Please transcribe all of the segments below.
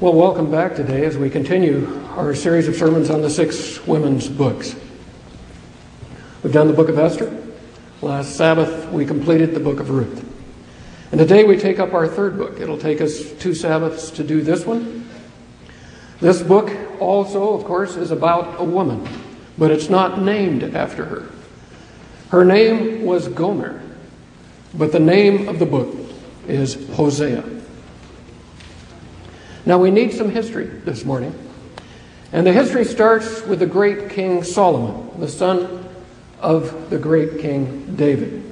Well, welcome back today as we continue our series of sermons on the six women's books. We've done the book of Esther. Last Sabbath, we completed the book of Ruth. And today we take up our third book. It'll take us two Sabbaths to do this one. This book also, of course, is about a woman, but it's not named after her. Her name was Gomer, but the name of the book is Hosea. Now, we need some history this morning. And the history starts with the great King Solomon, the son of the great King David.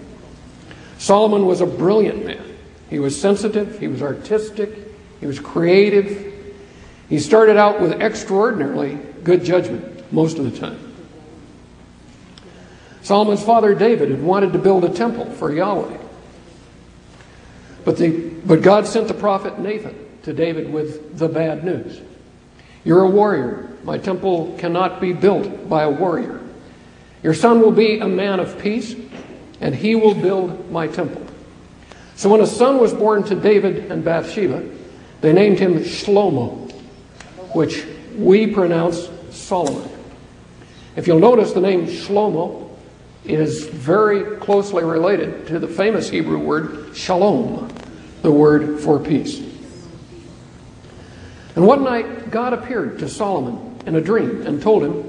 Solomon was a brilliant man. He was sensitive, he was artistic, he was creative. He started out with extraordinarily good judgment most of the time. Solomon's father David had wanted to build a temple for Yahweh. But, the, but God sent the prophet Nathan to David with the bad news. You're a warrior. My temple cannot be built by a warrior. Your son will be a man of peace, and he will build my temple. So when a son was born to David and Bathsheba, they named him Shlomo, which we pronounce Solomon. If you'll notice, the name Shlomo is very closely related to the famous Hebrew word shalom, the word for peace. And one night, God appeared to Solomon in a dream and told him,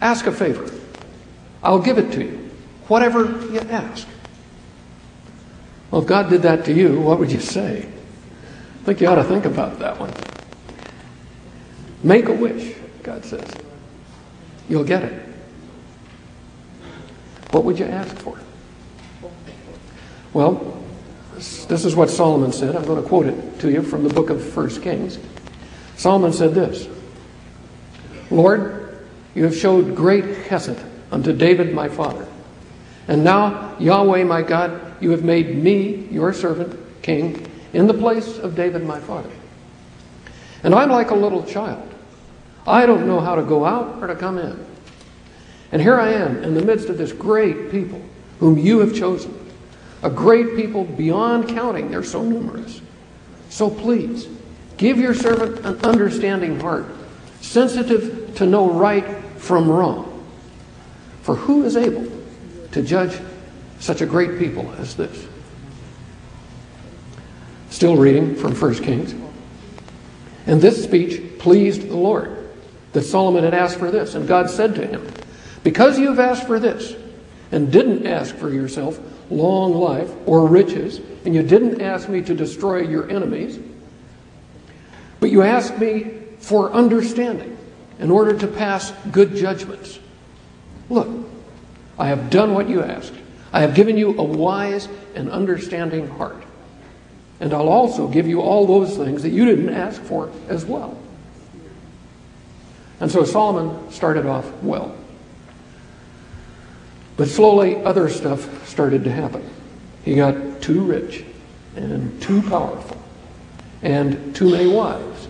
Ask a favor. I'll give it to you, whatever you ask. Well, if God did that to you, what would you say? I think you ought to think about that one. Make a wish, God says. You'll get it. What would you ask for? Well, this is what Solomon said. I'm going to quote it to you from the book of 1 Kings. Solomon said this Lord, you have showed great hesed unto David my father. And now, Yahweh my God, you have made me, your servant, king, in the place of David my father. And I'm like a little child. I don't know how to go out or to come in. And here I am in the midst of this great people whom you have chosen. A great people beyond counting. They're so numerous. So please, give your servant an understanding heart, sensitive to know right from wrong. For who is able to judge such a great people as this? Still reading from 1 Kings. And this speech pleased the Lord, that Solomon had asked for this. And God said to him, Because you have asked for this, and didn't ask for yourself long life or riches, and you didn't ask me to destroy your enemies, but you asked me for understanding in order to pass good judgments. Look, I have done what you asked. I have given you a wise and understanding heart. And I'll also give you all those things that you didn't ask for as well. And so Solomon started off well. But slowly, other stuff started to happen. He got too rich and too powerful and too many wives.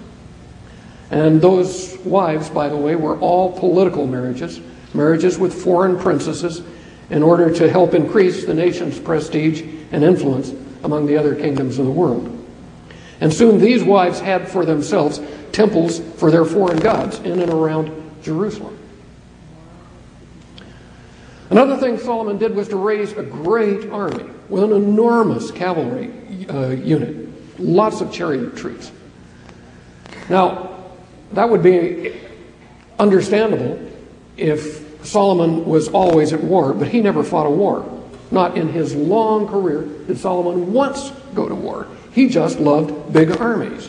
And those wives, by the way, were all political marriages, marriages with foreign princesses in order to help increase the nation's prestige and influence among the other kingdoms of the world. And soon these wives had for themselves temples for their foreign gods in and around Jerusalem. Another thing Solomon did was to raise a great army with an enormous cavalry uh, unit, lots of chariot troops. Now, that would be understandable if Solomon was always at war, but he never fought a war. Not in his long career did Solomon once go to war. He just loved big armies.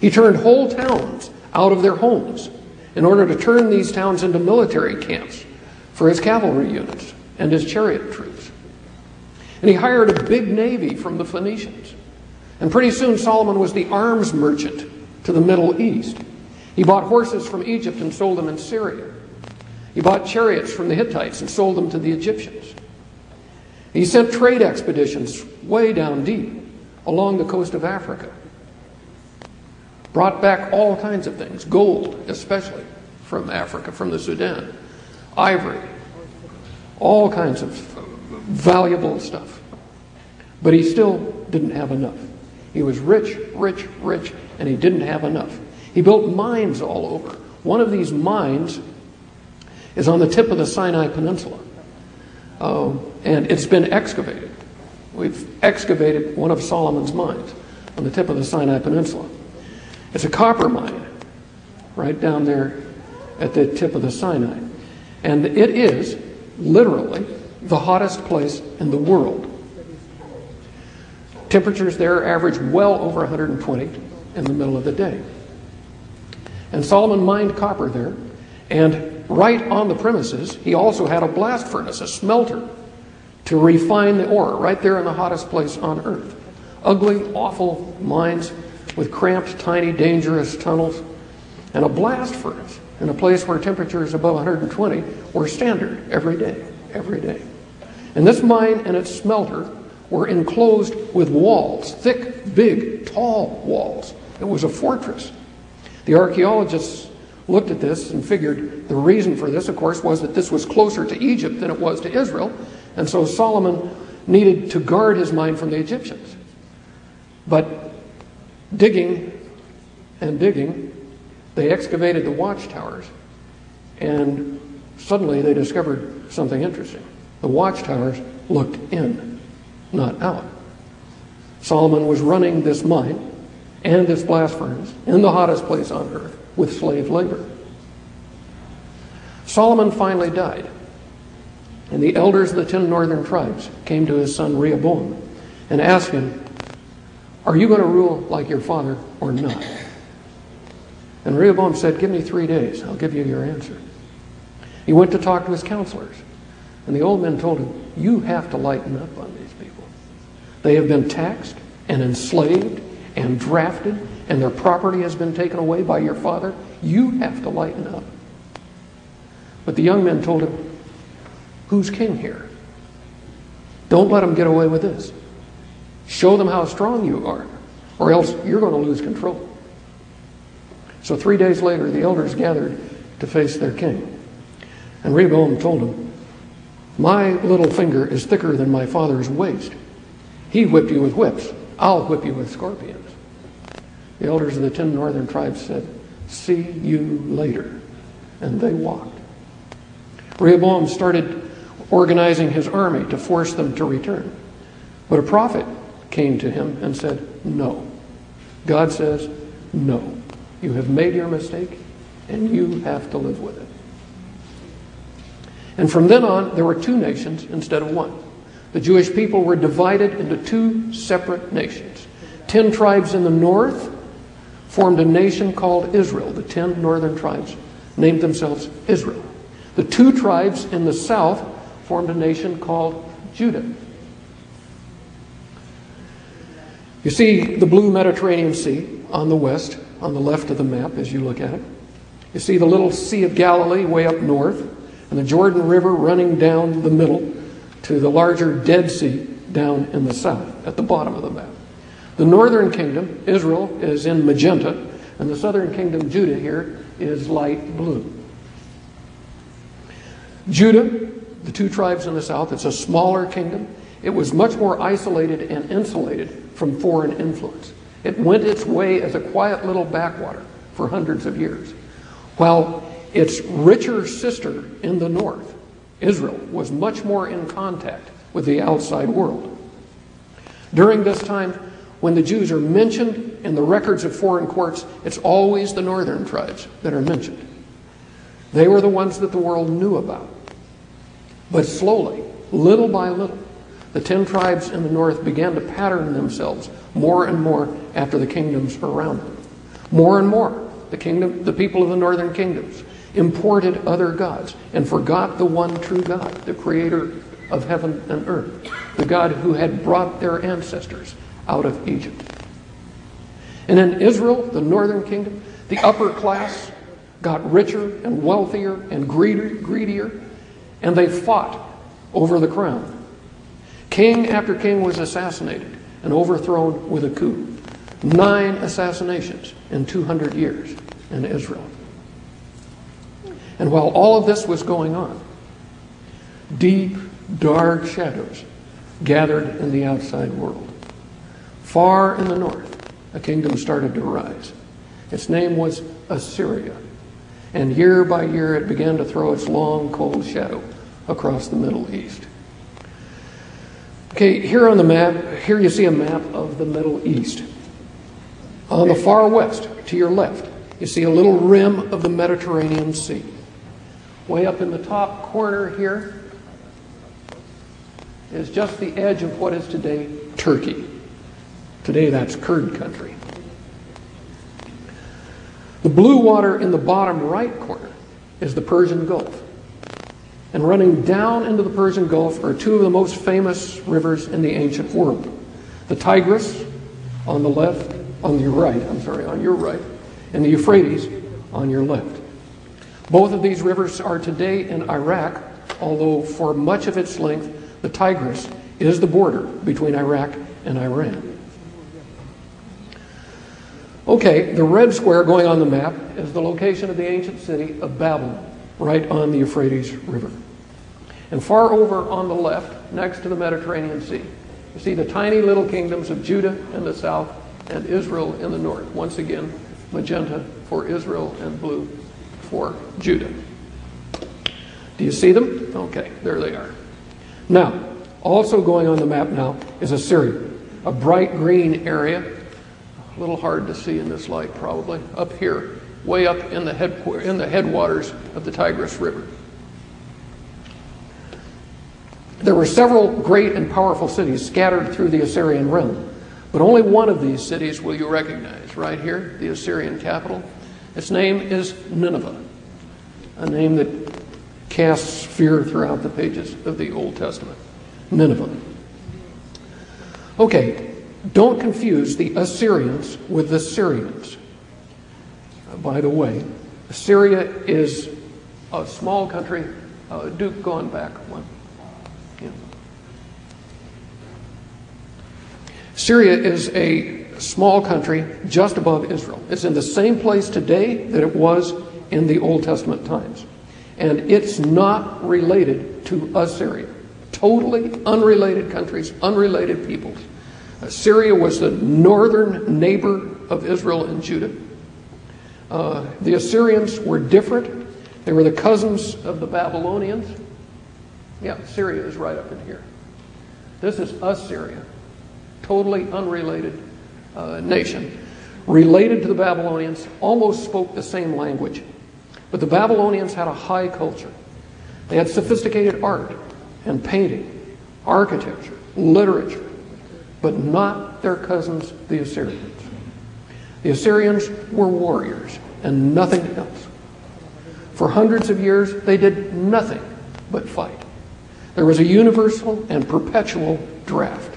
He turned whole towns out of their homes in order to turn these towns into military camps for his cavalry units and his chariot troops. And he hired a big navy from the Phoenicians. And pretty soon Solomon was the arms merchant to the Middle East. He bought horses from Egypt and sold them in Syria. He bought chariots from the Hittites and sold them to the Egyptians. He sent trade expeditions way down deep along the coast of Africa. Brought back all kinds of things, gold especially from Africa, from the Sudan ivory, all kinds of valuable stuff. But he still didn't have enough. He was rich, rich, rich, and he didn't have enough. He built mines all over. One of these mines is on the tip of the Sinai Peninsula, um, and it's been excavated. We've excavated one of Solomon's mines on the tip of the Sinai Peninsula. It's a copper mine right down there at the tip of the Sinai. And it is literally the hottest place in the world. Temperatures there average well over 120 in the middle of the day. And Solomon mined copper there. And right on the premises, he also had a blast furnace, a smelter, to refine the ore right there in the hottest place on earth. Ugly, awful mines with cramped, tiny, dangerous tunnels, and a blast furnace in a place where temperatures above 120 were standard every day, every day. And this mine and its smelter were enclosed with walls, thick, big, tall walls. It was a fortress. The archaeologists looked at this and figured the reason for this, of course, was that this was closer to Egypt than it was to Israel. And so Solomon needed to guard his mine from the Egyptians. But digging and digging, they excavated the watchtowers, and suddenly they discovered something interesting. The watchtowers looked in, not out. Solomon was running this mine and this blast furnace in the hottest place on earth with slave labor. Solomon finally died, and the elders of the ten northern tribes came to his son Rehoboam and asked him, Are you going to rule like your father or not? And Rehoboam said, Give me three days, I'll give you your answer. He went to talk to his counselors, and the old men told him, You have to lighten up on these people. They have been taxed and enslaved and drafted, and their property has been taken away by your father. You have to lighten up. But the young men told him, Who's king here? Don't let them get away with this. Show them how strong you are, or else you're going to lose control. So three days later, the elders gathered to face their king. And Rehoboam told them, My little finger is thicker than my father's waist. He whipped you with whips. I'll whip you with scorpions. The elders of the ten northern tribes said, See you later. And they walked. Rehoboam started organizing his army to force them to return. But a prophet came to him and said, No. God says, No. You have made your mistake, and you have to live with it. And from then on, there were two nations instead of one. The Jewish people were divided into two separate nations. Ten tribes in the north formed a nation called Israel. The ten northern tribes named themselves Israel. The two tribes in the south formed a nation called Judah. You see the blue Mediterranean Sea on the west, on the left of the map as you look at it. You see the little Sea of Galilee way up north, and the Jordan River running down the middle to the larger Dead Sea down in the south, at the bottom of the map. The northern kingdom, Israel, is in magenta, and the southern kingdom, Judah, here, is light blue. Judah, the two tribes in the south, it's a smaller kingdom. It was much more isolated and insulated from foreign influence. It went its way as a quiet little backwater for hundreds of years. While its richer sister in the north, Israel, was much more in contact with the outside world. During this time, when the Jews are mentioned in the records of foreign courts, it's always the northern tribes that are mentioned. They were the ones that the world knew about. But slowly, little by little, the ten tribes in the north began to pattern themselves more and more after the kingdoms around them. More and more, the kingdom, the people of the northern kingdoms imported other gods and forgot the one true God, the creator of heaven and earth, the God who had brought their ancestors out of Egypt. And in Israel, the northern kingdom, the upper class got richer and wealthier and greedier, and they fought over the crown. King after king was assassinated and overthrown with a coup. Nine assassinations in 200 years in Israel. And while all of this was going on, deep, dark shadows gathered in the outside world. far in the north, a kingdom started to rise. Its name was Assyria. And year by year, it began to throw its long, cold shadow across the Middle East. Okay, here on the map, here you see a map of the Middle East. On the far west, to your left, you see a little rim of the Mediterranean Sea. Way up in the top corner here is just the edge of what is today Turkey. Today, that's Kurd country. The blue water in the bottom right corner is the Persian Gulf. And running down into the Persian Gulf are two of the most famous rivers in the ancient world the Tigris on the left, on your right, I'm sorry, on your right, and the Euphrates on your left. Both of these rivers are today in Iraq, although for much of its length, the Tigris is the border between Iraq and Iran. Okay, the red square going on the map is the location of the ancient city of Babylon, right on the Euphrates River. And far over on the left, next to the Mediterranean Sea, you see the tiny little kingdoms of Judah in the south and Israel in the north. Once again, magenta for Israel and blue for Judah. Do you see them? Okay, there they are. Now, also going on the map now is Assyria, a bright green area a little hard to see in this light, probably, up here, way up in the, in the headwaters of the Tigris River. There were several great and powerful cities scattered through the Assyrian realm, but only one of these cities will you recognize, right here, the Assyrian capital. Its name is Nineveh, a name that casts fear throughout the pages of the Old Testament. Nineveh. Okay, don't confuse the Assyrians with the Syrians. Uh, by the way, Syria is a small country. Uh, Duke, going back one. Syria is a small country just above Israel. It's in the same place today that it was in the Old Testament times. And it's not related to Assyria. Totally unrelated countries, unrelated peoples. Syria was the northern neighbor of Israel and Judah. Uh, the Assyrians were different. They were the cousins of the Babylonians. Yeah, Syria is right up in here. This is Assyria, totally unrelated uh, nation. Related to the Babylonians, almost spoke the same language. But the Babylonians had a high culture. They had sophisticated art and painting, architecture, literature but not their cousins, the Assyrians. The Assyrians were warriors and nothing else. For hundreds of years, they did nothing but fight. There was a universal and perpetual draft.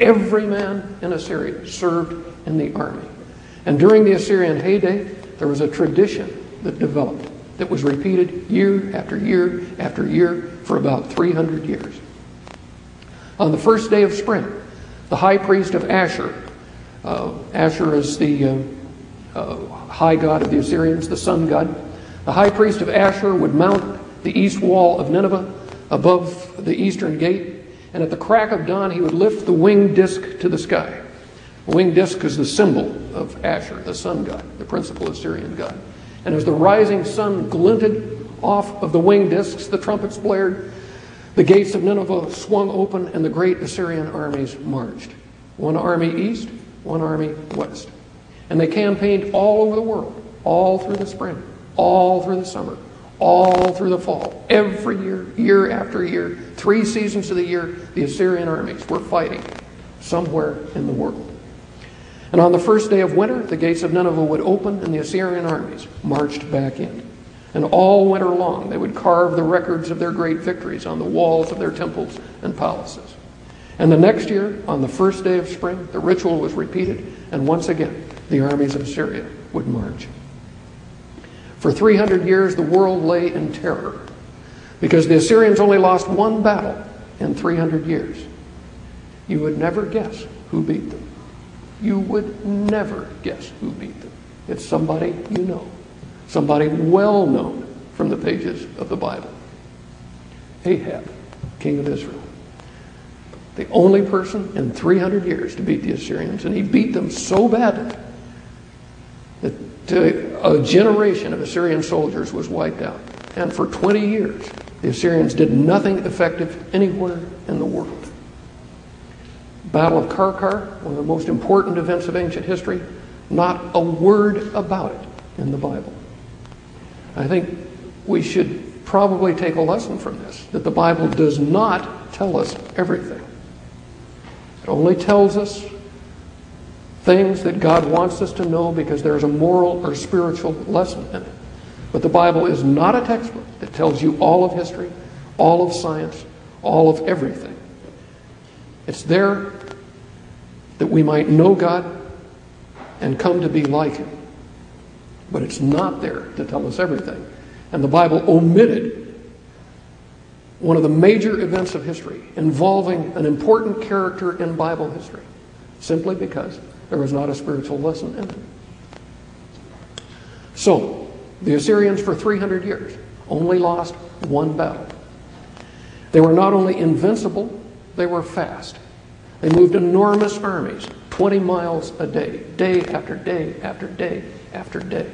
Every man in Assyria served in the army. And during the Assyrian heyday, there was a tradition that developed that was repeated year after year after year for about 300 years. On the first day of spring, the high priest of Ashur. Uh, Ashur is the uh, uh, high god of the Assyrians, the sun god. The high priest of Ashur would mount the east wall of Nineveh above the eastern gate, and at the crack of dawn, he would lift the winged disc to the sky. The winged disc is the symbol of Ashur, the sun god, the principal Assyrian god. And as the rising sun glinted off of the winged discs, the trumpets blared, the gates of Nineveh swung open, and the great Assyrian armies marched. One army east, one army west. And they campaigned all over the world, all through the spring, all through the summer, all through the fall. Every year, year after year, three seasons of the year, the Assyrian armies were fighting somewhere in the world. And on the first day of winter, the gates of Nineveh would open, and the Assyrian armies marched back in. And all winter long, they would carve the records of their great victories on the walls of their temples and palaces. And the next year, on the first day of spring, the ritual was repeated, and once again, the armies of Syria would march. For 300 years, the world lay in terror because the Assyrians only lost one battle in 300 years. You would never guess who beat them. You would never guess who beat them. It's somebody you know somebody well known from the pages of the Bible Ahab, king of Israel. The only person in 300 years to beat the Assyrians, and he beat them so badly that a generation of Assyrian soldiers was wiped out. And for 20 years, the Assyrians did nothing effective anywhere in the world. Battle of Karkar, one of the most important events of ancient history, not a word about it in the Bible. I think we should probably take a lesson from this that the Bible does not tell us everything. Only tells us things that God wants us to know because there's a moral or spiritual lesson in it. But the Bible is not a textbook that tells you all of history, all of science, all of everything. It's there that we might know God and come to be like Him. But it's not there to tell us everything. And the Bible omitted one of the major events of history involving an important character in Bible history simply because there was not a spiritual lesson in it. So, the Assyrians for 300 years only lost one battle. They were not only invincible, they were fast. They moved enormous armies, 20 miles a day, day after day after day after day.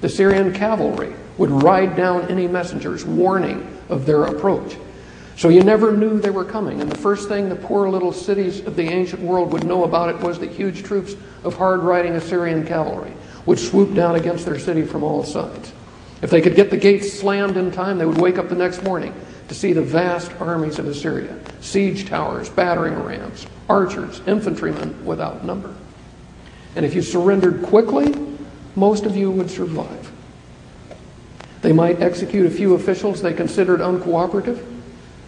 The Syrian cavalry would ride down any messengers warning of their approach. So you never knew they were coming. And the first thing the poor little cities of the ancient world would know about it was that huge troops of hard riding Assyrian cavalry would swoop down against their city from all sides. If they could get the gates slammed in time, they would wake up the next morning to see the vast armies of Assyria siege towers, battering rams, archers, infantrymen without number. And if you surrendered quickly, most of you would survive. They might execute a few officials they considered uncooperative,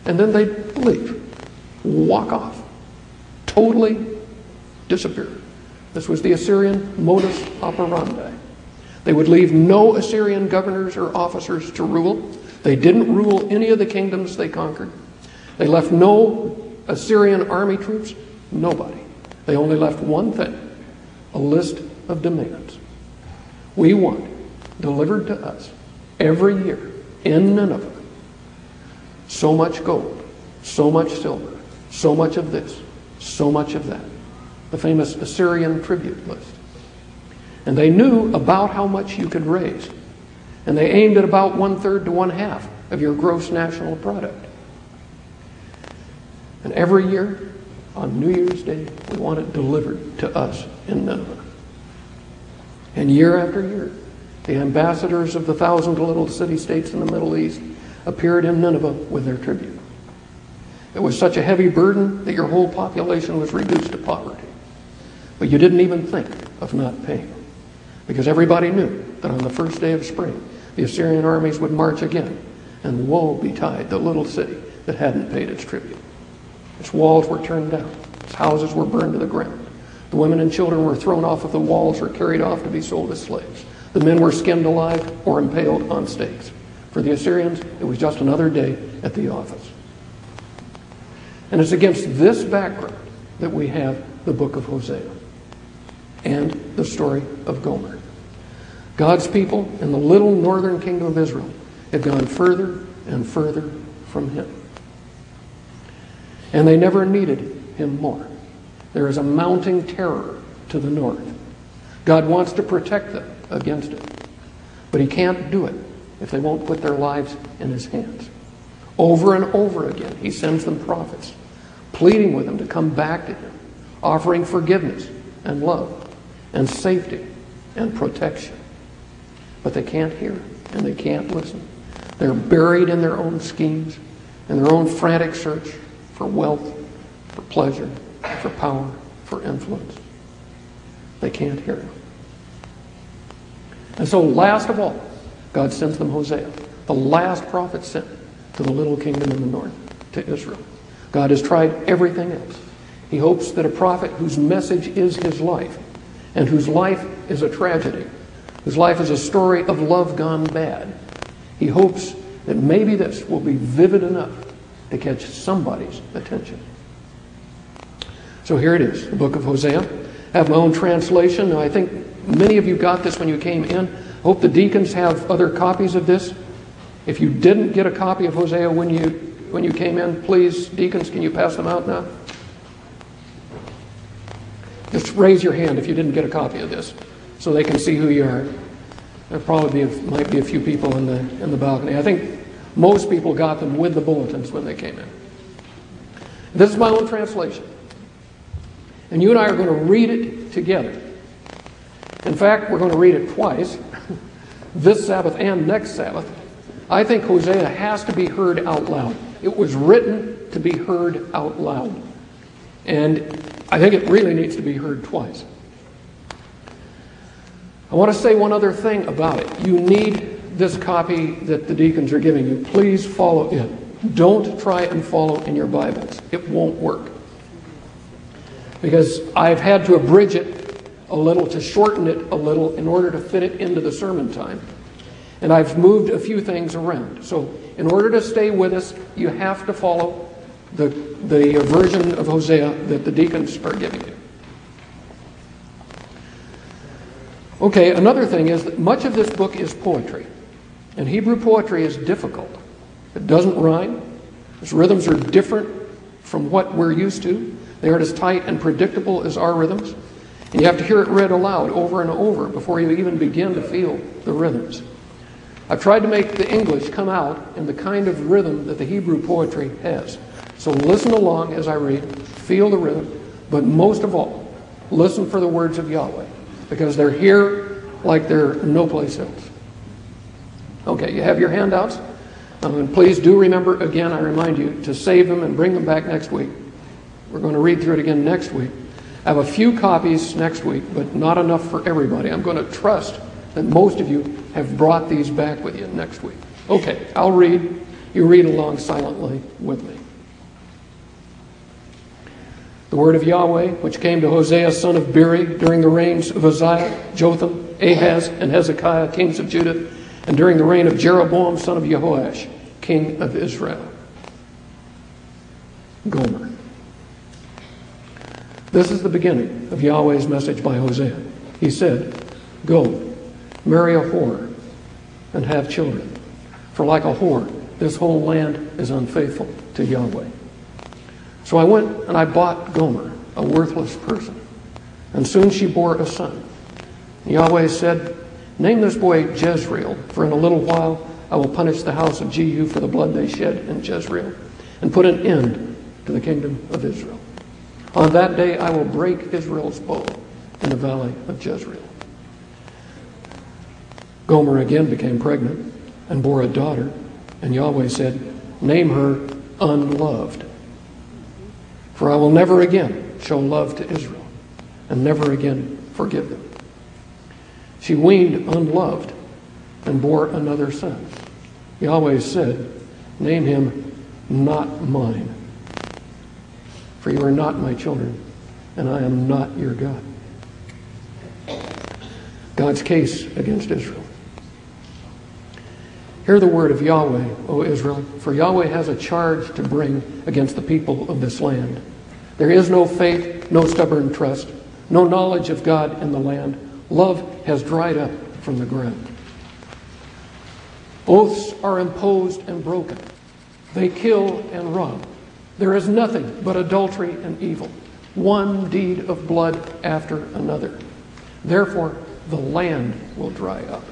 and then they'd leave, walk off, totally disappear. This was the Assyrian modus operandi. They would leave no Assyrian governors or officers to rule. They didn't rule any of the kingdoms they conquered. They left no Assyrian army troops, nobody. They only left one thing a list of demands. We want delivered to us every year in Nineveh so much gold, so much silver, so much of this, so much of that. The famous Assyrian tribute list. And they knew about how much you could raise. And they aimed at about one third to one half of your gross national product. And every year, on New Year's Day, we want it delivered to us in Nineveh. And year after year, the ambassadors of the thousand little city states in the Middle East appeared in Nineveh with their tribute. It was such a heavy burden that your whole population was reduced to poverty. But you didn't even think of not paying. Because everybody knew that on the first day of spring, the Assyrian armies would march again, and woe betide the little city that hadn't paid its tribute. Its walls were turned down, its houses were burned to the ground. The women and children were thrown off of the walls or carried off to be sold as slaves. The men were skinned alive or impaled on stakes. For the Assyrians, it was just another day at the office. And it's against this background that we have the book of Hosea and the story of Gomer. God's people in the little northern kingdom of Israel have gone further and further from Him. And they never needed Him more. There is a mounting terror to the north. God wants to protect them against it, but He can't do it if they won't put their lives in his hands. Over and over again, he sends them prophets, pleading with them to come back to him, offering forgiveness and love and safety and protection. But they can't hear and they can't listen. They're buried in their own schemes, in their own frantic search for wealth, for pleasure, for power, for influence. They can't hear him. And so, last of all, God sends them Hosea, the last prophet sent to the little kingdom in the north, to Israel. God has tried everything else. He hopes that a prophet whose message is his life, and whose life is a tragedy, whose life is a story of love gone bad, he hopes that maybe this will be vivid enough to catch somebody's attention. So here it is, the book of Hosea. I have my own translation. I think many of you got this when you came in. I hope the deacons have other copies of this. If you didn't get a copy of Hosea when you when you came in, please, deacons, can you pass them out now? Just raise your hand if you didn't get a copy of this so they can see who you are. There probably be, might be a few people in the, in the balcony. I think most people got them with the bulletins when they came in. This is my own translation. And you and I are going to read it together. In fact, we're going to read it twice this Sabbath and next Sabbath. I think Hosea has to be heard out loud. It was written to be heard out loud. And I think it really needs to be heard twice. I want to say one other thing about it. You need this copy that the deacons are giving you. Please follow it. Don't try and follow in your Bibles, it won't work. Because I've had to abridge it a little, to shorten it a little, in order to fit it into the sermon time. And I've moved a few things around. So, in order to stay with us, you have to follow the, the version of Hosea that the deacons are giving you. Okay, another thing is that much of this book is poetry. And Hebrew poetry is difficult. It doesn't rhyme. Its rhythms are different from what we're used to. They aren't as tight and predictable as our rhythms. And you have to hear it read aloud over and over before you even begin to feel the rhythms. I've tried to make the English come out in the kind of rhythm that the Hebrew poetry has. So listen along as I read, feel the rhythm, but most of all, listen for the words of Yahweh because they're here like they're no place else. Okay, you have your handouts. Um, and please do remember, again, I remind you, to save them and bring them back next week. We're going to read through it again next week. I have a few copies next week, but not enough for everybody. I'm going to trust that most of you have brought these back with you next week. Okay, I'll read. You read along silently with me. The word of Yahweh, which came to Hosea, son of Beeri, during the reigns of Uzziah, Jotham, Ahaz, and Hezekiah, kings of Judah, and during the reign of Jeroboam, son of Jehoash, king of Israel. Gomer. This is the beginning of Yahweh's message by Hosea. He said, Go, marry a whore, and have children. For like a whore, this whole land is unfaithful to Yahweh. So I went and I bought Gomer, a worthless person. And soon she bore a son. Yahweh said, Name this boy Jezreel, for in a little while I will punish the house of Jehu for the blood they shed in Jezreel, and put an end to the kingdom of Israel. On that day I will break Israel's bow in the valley of Jezreel. Gomer again became pregnant and bore a daughter, and Yahweh said, Name her unloved for I will never again show love to Israel and never again forgive them. She weaned unloved and bore another son. Yahweh said, Name him not mine, for you are not my children, and I am not your God. God's case against Israel. Hear the word of Yahweh, O Israel, for Yahweh has a charge to bring against the people of this land. There is no faith, no stubborn trust, no knowledge of God in the land. Love has dried up from the ground. Oaths are imposed and broken. They kill and rob. There is nothing but adultery and evil, one deed of blood after another. Therefore, the land will dry up,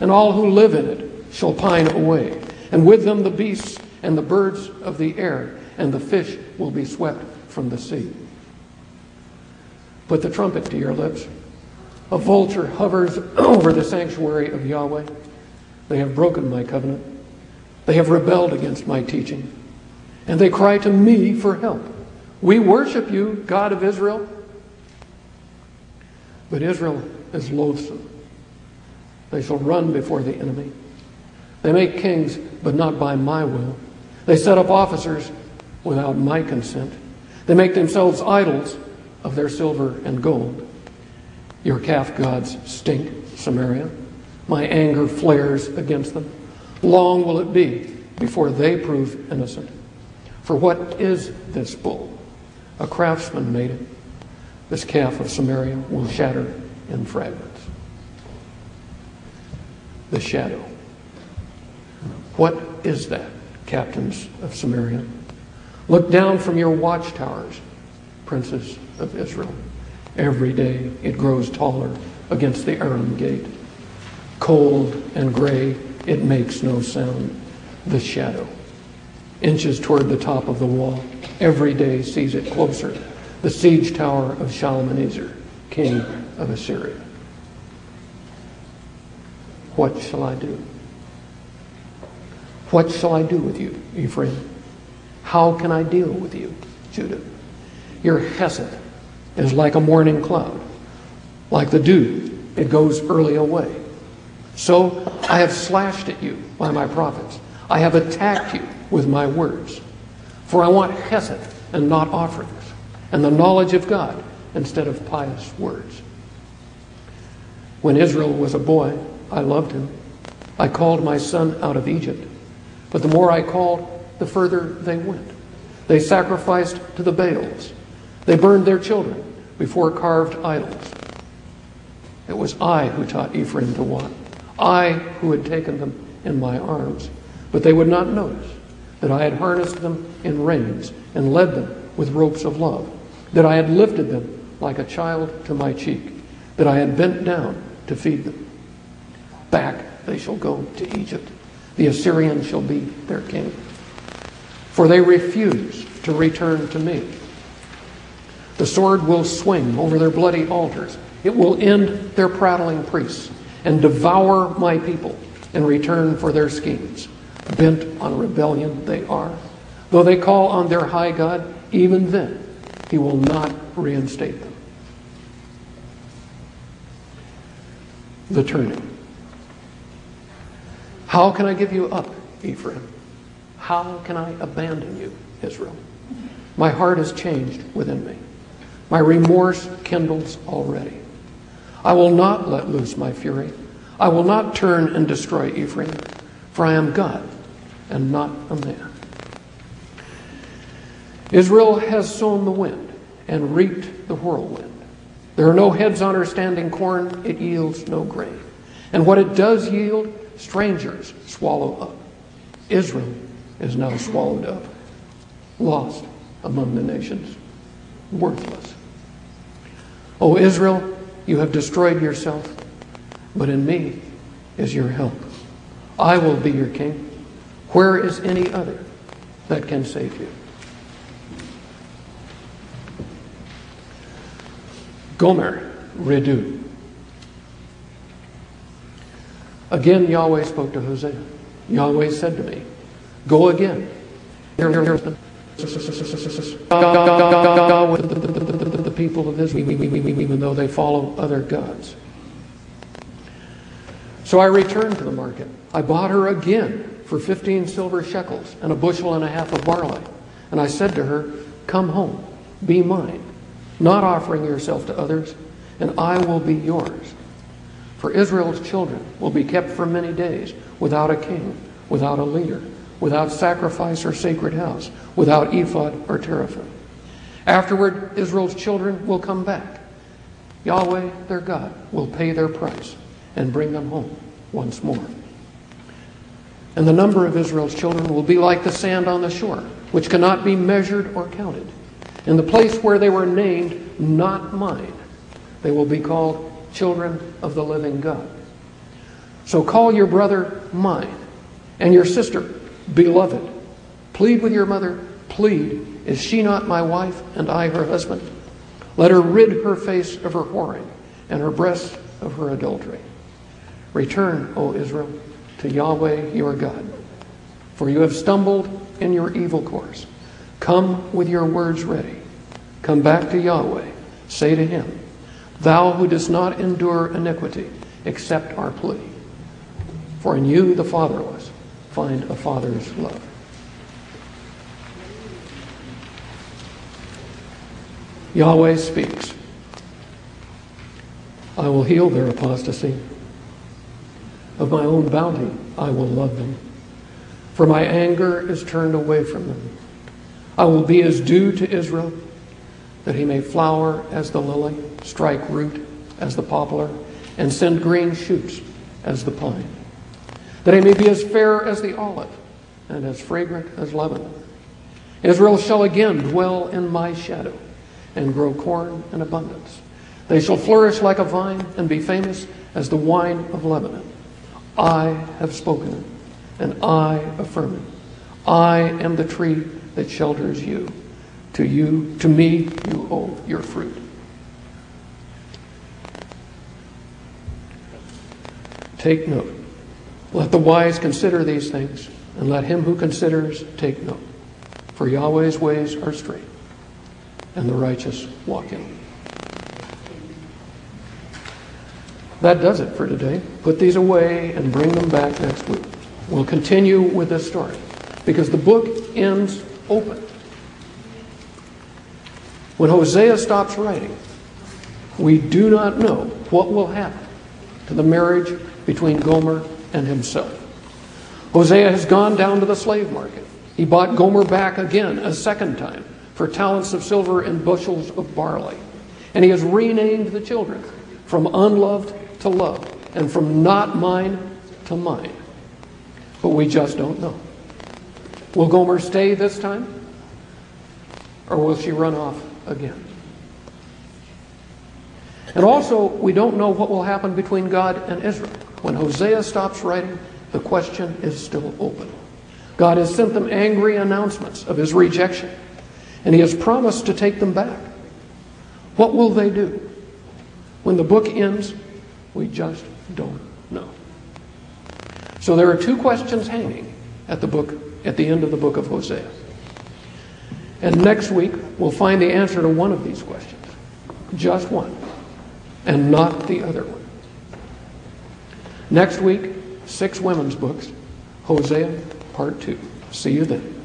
and all who live in it shall pine away, and with them the beasts and the birds of the air, and the fish will be swept from the sea. Put the trumpet to your lips. A vulture hovers over the sanctuary of Yahweh. They have broken my covenant. They have rebelled against my teaching. And they cry to me for help. We worship you, God of Israel. But Israel is loathsome. They shall run before the enemy. They make kings, but not by my will. They set up officers without my consent. They make themselves idols of their silver and gold. Your calf gods stink, Samaria. My anger flares against them. Long will it be before they prove innocent. For what is this bull? A craftsman made it. This calf of Samaria will shatter in fragments. The shadow. What is that, captains of Samaria? Look down from your watchtowers, princes of Israel, Every day it grows taller against the Aram gate. Cold and gray, it makes no sound. The shadow inches toward the top of the wall. Every day sees it closer. The siege tower of Shalmaneser, king of Assyria. What shall I do? What shall I do with you, Ephraim? How can I deal with you, Judah? Your hesed is like a morning cloud, like the dew, it goes early away. So I have slashed at you by my prophets. I have attacked you with my words. For I want hesed and not offerings, and the knowledge of God instead of pious words. When Israel was a boy, I loved him. I called my son out of Egypt. But the more I called, the further they went. They sacrificed to the Baals. They burned their children before carved idols. It was I who taught Ephraim to walk, I who had taken them in my arms. But they would not notice that I had harnessed them in reins and led them with ropes of love, that I had lifted them like a child to my cheek, that I had bent down to feed them. Back they shall go to Egypt. The Assyrian shall be their king. For they refuse to return to me. The sword will swing over their bloody altars. It will end their prattling priests and devour my people in return for their schemes. Bent on rebellion they are. Though they call on their high God, even then he will not reinstate them. The turning. How can I give you up, Ephraim? How can I abandon you, Israel? My heart has changed within me. My remorse kindles already. I will not let loose my fury. I will not turn and destroy Ephraim, for I am God and not a man. Israel has sown the wind and reaped the whirlwind. There are no heads on her standing corn, it yields no grain. And what it does yield, strangers swallow up. Israel is now swallowed up, lost among the nations, worthless. O Israel, you have destroyed yourself, but in me is your help. I will be your king. Where is any other that can save you? Gomer, Redu. Again, Yahweh spoke to Hosea. Yahweh said to me, Go again. With the people of Israel, even though they follow other gods. So I returned to the market. I bought her again for 15 silver shekels and a bushel and a half of barley. And I said to her, Come home, be mine, not offering yourself to others, and I will be yours. For Israel's children will be kept for many days without a king, without a leader, without sacrifice or sacred house, without ephod or teraphim. Afterward, Israel's children will come back. Yahweh, their God, will pay their price and bring them home once more. And the number of Israel's children will be like the sand on the shore, which cannot be measured or counted. In the place where they were named, not mine, they will be called children of the living God. So call your brother mine, and your sister beloved. Plead with your mother, plead, is she not my wife, and I her husband? Let her rid her face of her whoring, and her breasts of her adultery. Return, O Israel, to Yahweh your God, for you have stumbled in your evil course. Come with your words ready. Come back to Yahweh. Say to him, Thou who dost not endure iniquity, accept our plea. For in you the fatherless find a father's love. Yahweh speaks. I will heal their apostasy. Of my own bounty, I will love them. For my anger is turned away from them. I will be as dew to Israel, that he may flower as the lily, strike root as the poplar, and send green shoots as the pine. That he may be as fair as the olive, and as fragrant as Lebanon. Israel shall again dwell in my shadow, and grow corn in abundance. They shall flourish like a vine and be famous as the wine of Lebanon. I have spoken it, and I affirm it. I am the tree that shelters you. To you, to me, you owe your fruit. Take note. Let the wise consider these things, and let him who considers take note. For Yahweh's ways are straight, and the righteous walk in them. That does it for today. Put these away and bring them back next week. We'll continue with this story because the book ends open. When Hosea stops writing, we do not know what will happen to the marriage between Gomer and himself. Hosea has gone down to the slave market. He bought Gomer back again a second time for talents of silver and bushels of barley. And he has renamed the children from unloved to love and from not mine to mine. But we just don't know. Will Gomer stay this time? Or will she run off again? And also, we don't know what will happen between God and Israel. When Hosea stops writing, the question is still open. God has sent them angry announcements of his rejection, and he has promised to take them back. What will they do? When the book ends, we just don't know. So there are two questions hanging at the book at the end of the book of Hosea. And next week we'll find the answer to one of these questions. Just one. And not the other one. Next week, six women's books, Hosea, part two. See you then.